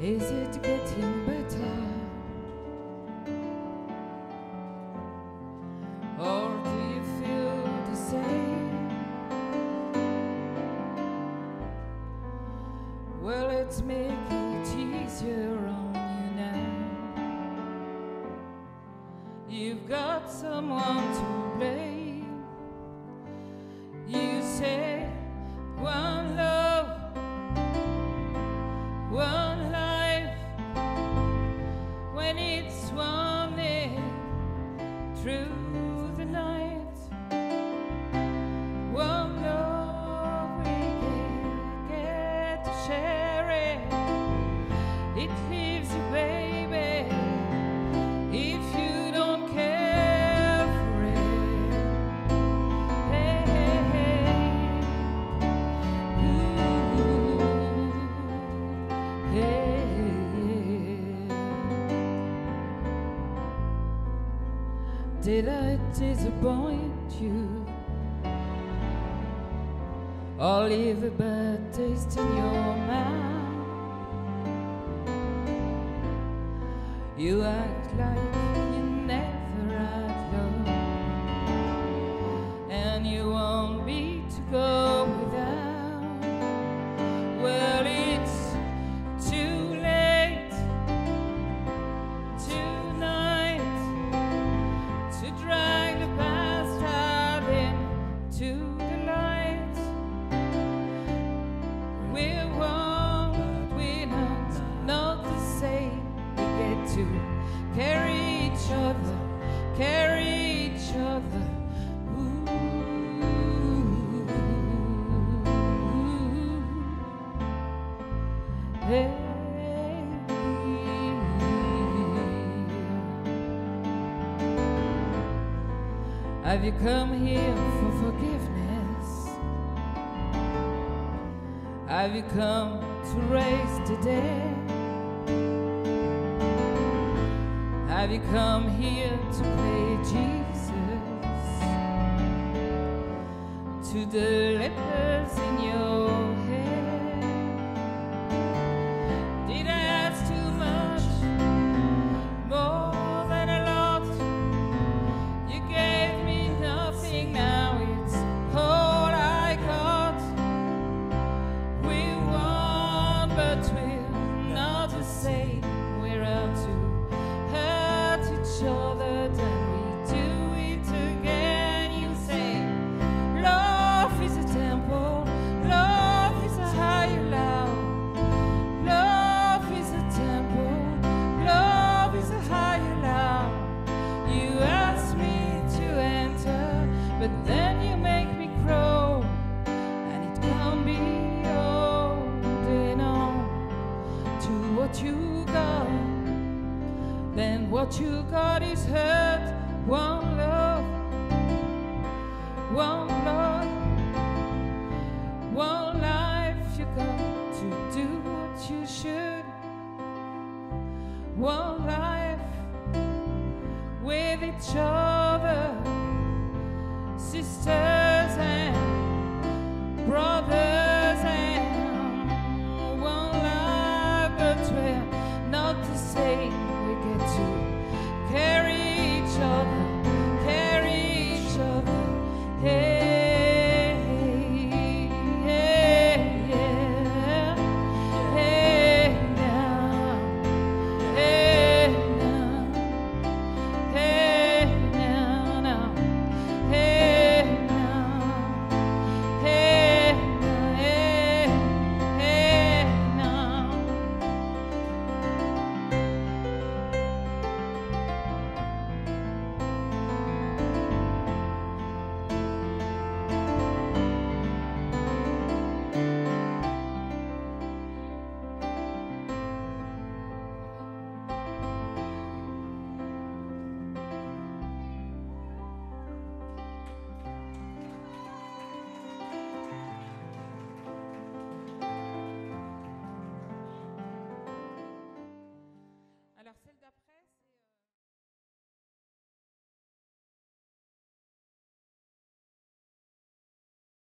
Is it getting better? Or do you feel the same? Well, let's make it easier on you now. You've got someone to blame. Did I disappoint you? Or leave a bad taste in your mouth? You act like Have you come here for forgiveness? Have you come to raise the dead? Have you come here to play Jesus? To the what you got, then what you got is hurt. One love, one love, one life. You got to do what you should. One life with each other, sister.